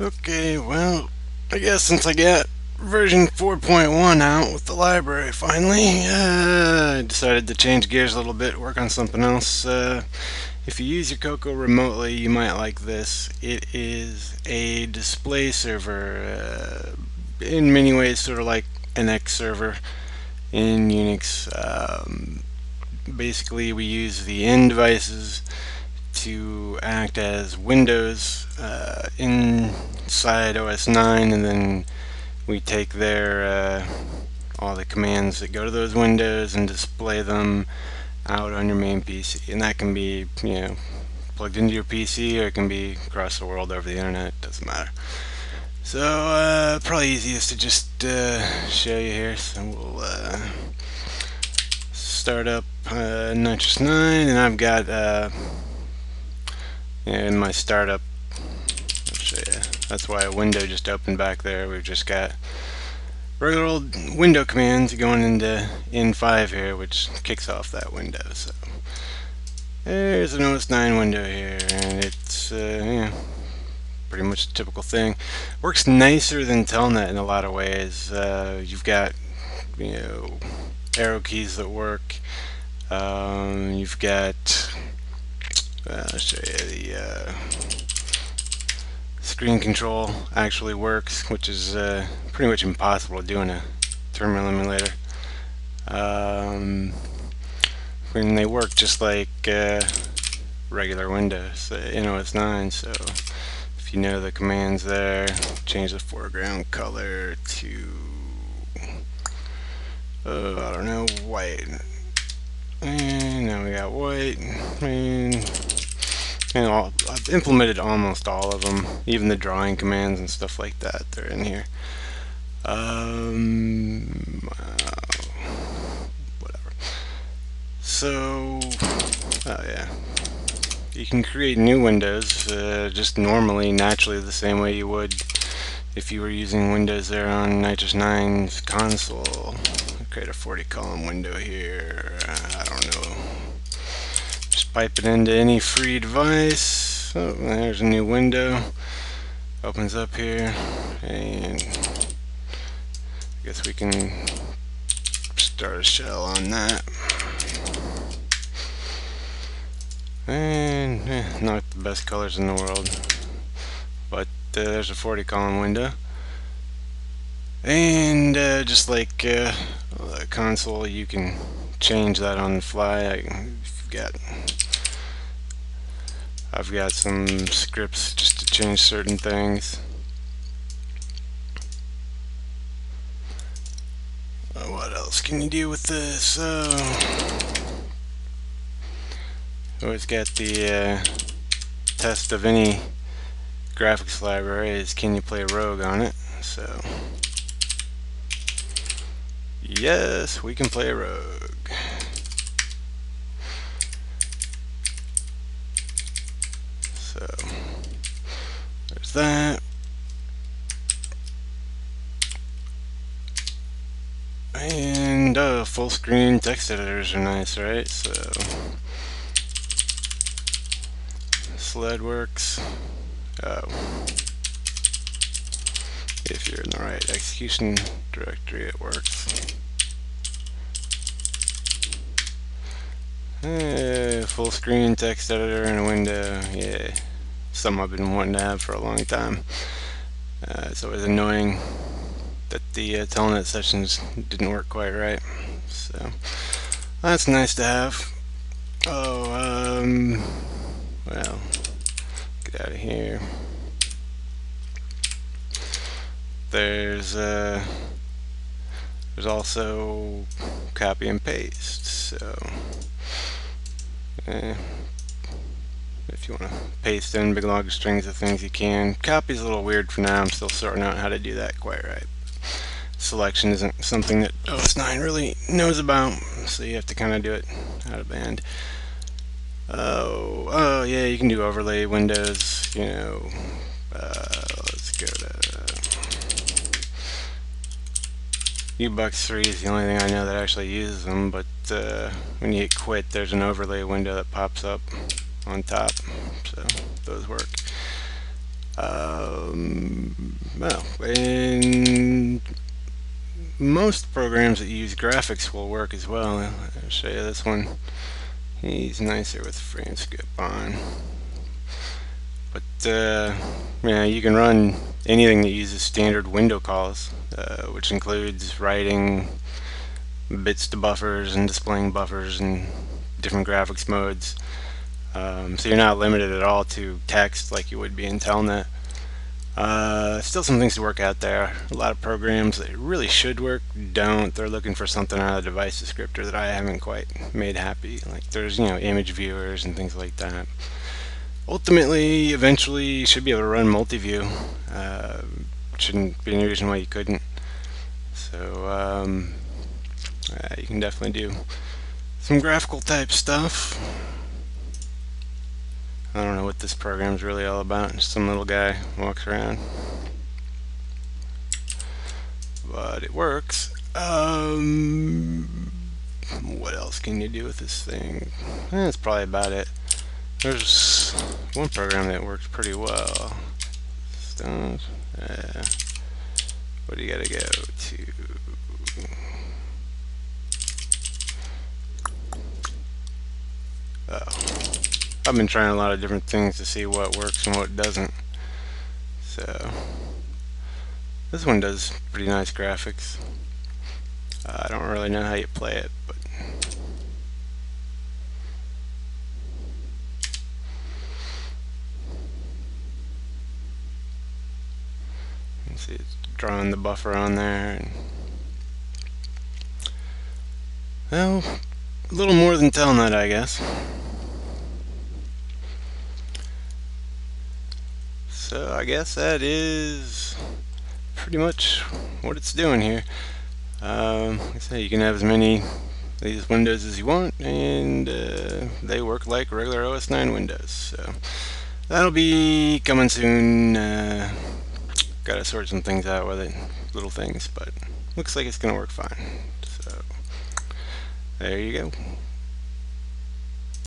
Okay, well, I guess since I got version 4.1 out with the library finally, uh, I decided to change gears a little bit, work on something else. Uh, if you use your Coco remotely, you might like this. It is a display server, uh, in many ways sort of like an X server in Unix. Um, basically, we use the N devices to act as windows uh, inside OS 9 and then we take their uh, all the commands that go to those windows and display them out on your main PC and that can be you know plugged into your PC or it can be across the world over the internet doesn't matter. So uh, probably easiest to just uh, show you here. So we'll uh, start up uh, NitrOS-9 and I've got uh, in my startup. That's why a window just opened back there. We've just got regular old window commands going into N5 here which kicks off that window so. There's an OS 9 window here and it's uh, yeah, pretty much a typical thing. Works nicer than Telnet in a lot of ways. Uh, you've got you know arrow keys that work. Um, you've got uh, I'll show you the uh, screen control actually works, which is uh, pretty much impossible to do in a terminal emulator. Um, they work just like uh, regular Windows in OS 9, so if you know the commands there, change the foreground color to, uh, I don't know, white. And now we got white. And you know, I've implemented almost all of them, even the drawing commands and stuff like that. They're in here. Um, uh, whatever. So, oh yeah, you can create new windows uh, just normally, naturally, the same way you would if you were using Windows there on NitrOS-9's console. Create a 40 column window here. I don't know pipe it into any free device. Oh, there's a new window. Opens up here, and I guess we can start a shell on that. And eh, not the best colors in the world, but uh, there's a 40 column window. And uh, just like uh, console, you can change that on the fly. I, you've got I've got some scripts just to change certain things. Uh, what else can you do with this? Uh, always got the uh, test of any graphics library is can you play Rogue on it? So yes, we can play Rogue. So there's that. And uh, full screen text editors are nice, right? So sled works. Oh. If you're in the right execution directory, it works. Uh, full screen text editor in a window. Yeah, something I've been wanting to have for a long time. Uh, it's always annoying that the uh, telnet sessions didn't work quite right. So that's nice to have. Oh, um, well, get out of here. There's uh, there's also copy and paste. So Eh, if you want to paste in big log strings of things you can. Copy's a little weird for now. I'm still sorting out how to do that quite right. Selection isn't something that OS 9 really knows about, so you have to kind of do it out of band. Oh, oh yeah, you can do overlay windows, you know. Uh, let's go to Ubux 3 is the only thing I know that actually uses them, but uh, when you hit quit, there's an overlay window that pops up on top, so those work. Um, well, in most programs that use graphics will work as well. I'll show you this one. He's nicer with frame skip on. But uh, yeah, you can run anything that uses standard window calls, uh, which includes writing bits to buffers and displaying buffers and different graphics modes. Um, so you're not limited at all to text like you would be in Telnet. Uh, still some things to work out there. A lot of programs that really should work don't. They're looking for something out of the device descriptor that I haven't quite made happy. Like there's, you know, image viewers and things like that. Ultimately, eventually, you should be able to run Multi-Vue. Uh, shouldn't be any reason why you couldn't. So, um, uh, you can definitely do some graphical type stuff. I don't know what this program is really all about. Just some little guy walks around. But it works. Um, what else can you do with this thing? Eh, that's probably about it. There's one program that works pretty well. Stones. Uh, what do you gotta go to? Oh. I've been trying a lot of different things to see what works and what doesn't. So, this one does pretty nice graphics. Uh, I don't really know how you play it, but see it's drawing the buffer on there. And, well, a little more than Telnet, I guess. So I guess that is pretty much what it's doing here. Um, like I say, you can have as many these windows as you want, and uh, they work like regular OS 9 windows. So that'll be coming soon. Uh, gotta sort some things out with it, little things, but looks like it's gonna work fine. So there you go.